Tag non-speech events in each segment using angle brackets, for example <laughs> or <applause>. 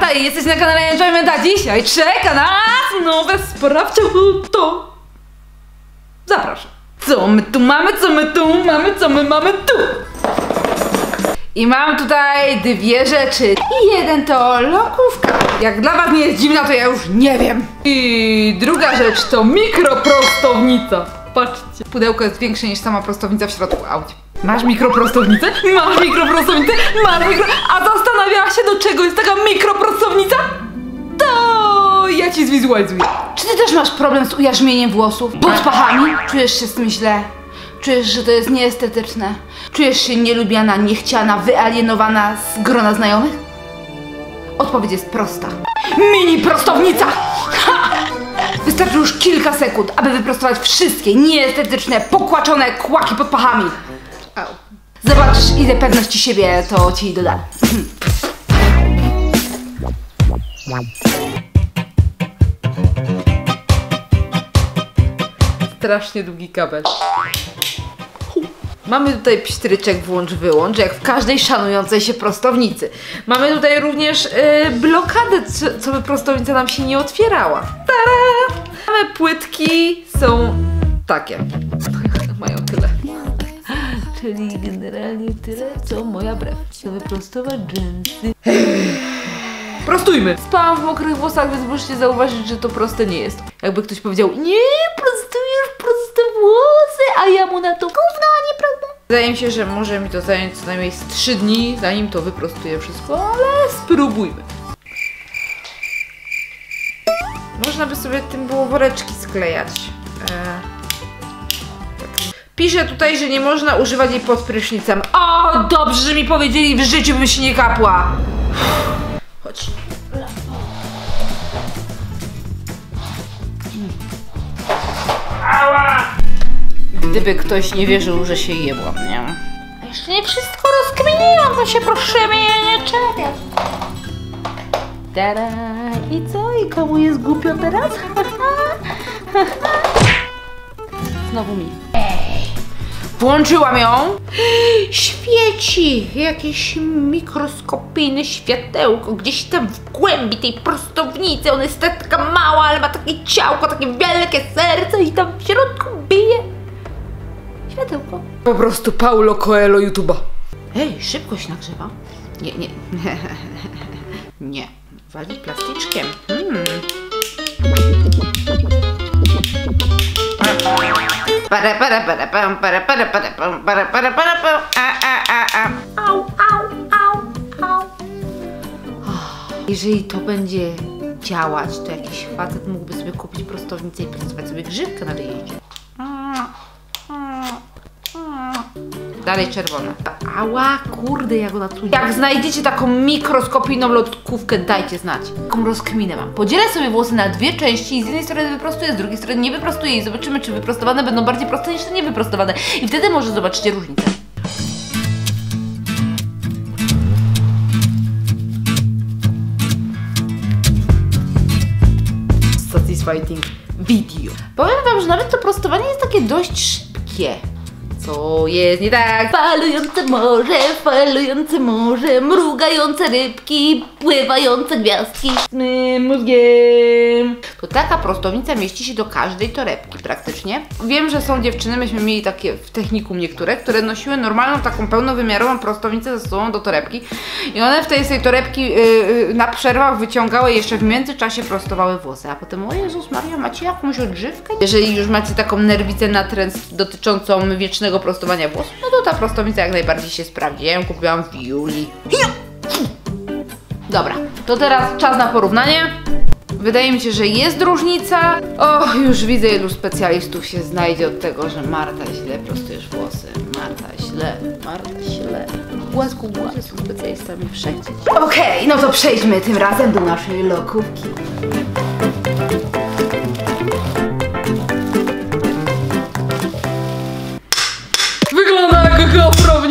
Marta i jesteś na kanale Enjoymenta. Dzisiaj czeka nas nowe sprawcie to. Zapraszam. Co my tu mamy, co my tu mamy, co my mamy tu? I mam tutaj dwie rzeczy. I jeden to lokówka. Jak dla was nie jest dziwna, to ja już nie wiem. I druga rzecz to mikroprostownica. Patrzcie. Pudełko jest większe niż sama prostownica w środku aucie. Masz mikroprostownicę? Masz mikroprostownicę? Masz mikro... A zastanawiałaś się, do czego jest taka mikroprostownica? To ja ci zwizualizuję. Czy ty też masz problem z ujarzmieniem włosów? Pod pachami? Czujesz się z tym źle? Czujesz, że to jest nieestetyczne? Czujesz się nielubiana, niechciana, wyalienowana z grona znajomych? Odpowiedź jest prosta. Mini prostownica! Ha! Wystarczy już kilka sekund, aby wyprostować wszystkie nieestetyczne, pokłaczone kłaki pod pachami. Au. Zobaczysz, ile pewności siebie to ci doda. Strasznie długi kabel. Mamy tutaj pstryczek włącz wyłącz, jak w każdej szanującej się prostownicy. Mamy tutaj również yy, blokadę, co by prostownica nam się nie otwierała. Tada! Mamy płytki, są takie. Czyli generalnie tyle, co moja brew. Chcę wyprostować dżinsy. <sighs> Prostujmy! Spałam w mokrych włosach, więc możecie zauważyć, że to proste nie jest. Jakby ktoś powiedział, nie, prostujesz proste włosy, a ja mu na to gówno, a nie prawda. Wydaje mi się, że może mi to zająć co najmniej z 3 dni, zanim to wyprostuję wszystko, ale spróbujmy. Można by sobie tym było woreczki sklejać. E, Pisze tutaj, że nie można używać jej pod prysznicem. O, dobrze, że mi powiedzieli, w życiu bym się nie kapła. Chodź. Gdyby ktoś nie wierzył, że się jebłam, nie? A jeszcze nie wszystko rozkminiłam, to się proszę mnie nie czepiać. Tada! I co? I komu jest głupio teraz? <laughs> Znowu mi. Włączyłam ją. Świeci jakieś mikroskopijne światełko gdzieś tam w głębi tej prostownicy. Ona jest taka mała, ale ma takie ciałko, takie wielkie serce i tam w środku bije światełko. Po prostu Paulo Coelho YouTube'a. Ej, szybko się nagrzewa. Nie, nie. <laughs> nie. Wali plastyczkiem. Hmm. Para, para, para, pam, para, para, para, pam, para, para, para, pam, a, a, a, a. Au, au, au, au. Jeżeli to będzie działać, to jakiś facet mógłby sobie kupić prostownicę i prostować sobie grzywkę na wyjeździe. Dalej czerwone. Ała, kurde, jak ona tu... Jak znajdziecie taką mikroskopijną lodkówkę, dajcie znać. Taką rozkminę mam. Podzielę sobie włosy na dwie części i z jednej strony wyprostuję, z drugiej strony nie wyprostuję i zobaczymy, czy wyprostowane będą bardziej proste niż te niewyprostowane. I wtedy może zobaczycie różnicę. Satisfying video. Powiem wam, że nawet to prostowanie jest takie dość szybkie. Co jest nie tak? Falujące morze, falujące morze, mrugające rybki, pływające gwiazdki z mym mózgiem. To taka prostownica mieści się do każdej torebki praktycznie. Wiem, że są dziewczyny, myśmy mieli takie w technikum niektóre, które nosiły normalną taką pełnowymiarową prostownicę ze sobą do torebki i one w tej, tej torebki yy, na przerwach wyciągały jeszcze w międzyczasie prostowały włosy, a potem o Jezus Maria, macie jakąś odżywkę? Jeżeli już macie taką nerwicę na trend dotyczącą wiecznego prostowania włosów, no to ta prostownica jak najbardziej się sprawdzi. Ja ją kupiłam w Julii. Dobra, to teraz czas na porównanie. Wydaje mi się, że jest różnica. O, już widzę, ilu specjalistów się znajdzie od tego, że Marta źle prostujesz włosy. Marta źle, Marta źle. Łasku, głasy są specjalistami wszędzie. Okej, no to przejdźmy tym razem do naszej lokówki.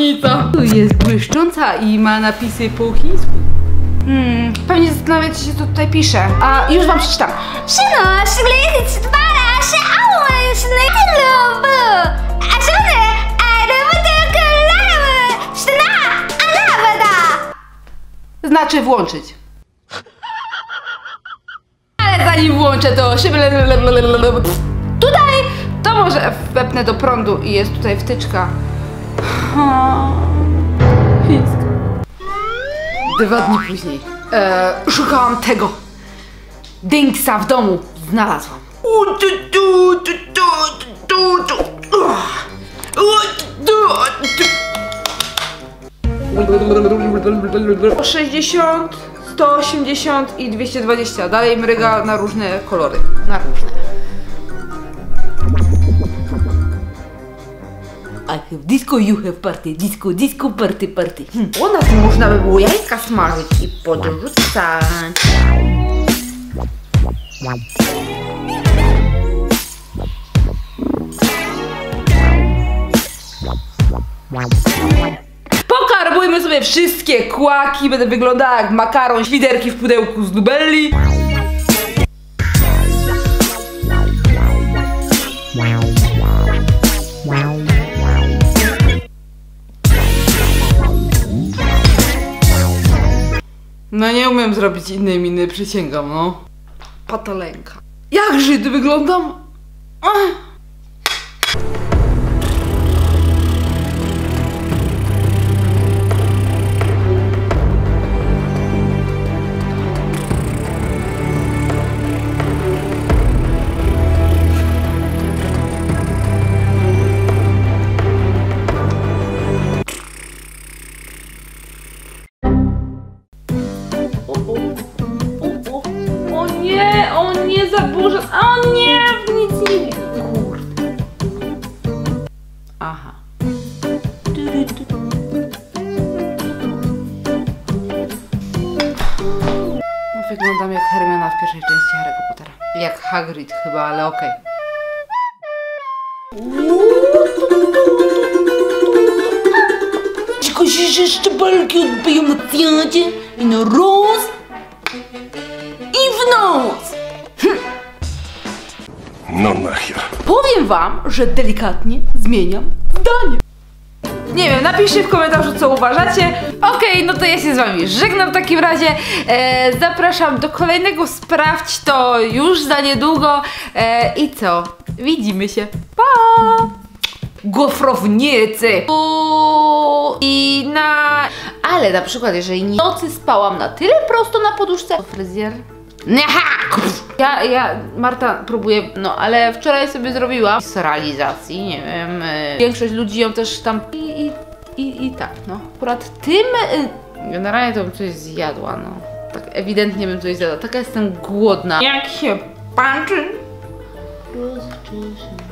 różnica. Tu jest błyszcząca i ma napisy po chińsku. Hmm, pewnie zastanawiacie się, co tutaj pisze. A już wam przeczytam. Przynoś, wlejcie dwa razy, ale już nie A żony, szna, a. Znaczy włączyć. <laughs> Ale zanim włączę to się... Tutaj to może wepnę do prądu i jest tutaj wtyczka. O. Dwa dni później e, szukałam tego. Dinksa w domu znalazłam. Tu. 60, 180 i 220. Dalej mryga na różne kolory. Na różne. Have disco, you have party, disco, disco, party, party. Hmm. U nas można by było jajka smażyć i podrzucać. Pokarbujmy sobie wszystkie kłaki, będę wyglądała jak makaron, świderki w pudełku z dubelli. Zrobić innej miny, przysięgam, no. Patolenka. Jak Żyd wyglądam? Ach. Aha. No, Wyglądam jak Hermiona w pierwszej części Harry'ego Pottera. Jak Hagrid chyba, ale okej. Tylko się jeszcze belki odbiją na zjadzie i na roz i w nos. No. Powiem wam, że delikatnie zmieniam zdanie. Nie wiem, napiszcie w komentarzu, co uważacie. Okej, no to ja się z wami żegnam w takim razie. E, zapraszam do kolejnego Sprawdź to już za niedługo. E, I co? Widzimy się. Pa! Gofrownicy! I na... Ale na przykład, jeżeli nocy spałam na tyle prosto na poduszce... To fryzjer... Neha! Ja, ja, Marta próbuje, no ale wczoraj sobie zrobiłam z realizacji, nie wiem, y, większość ludzi ją też tam i, i, i, i tak, no. Akurat tym, y, generalnie to bym coś zjadła, no. Tak ewidentnie bym coś zjadła, taka jestem głodna. Jak się. Rozczyszczę.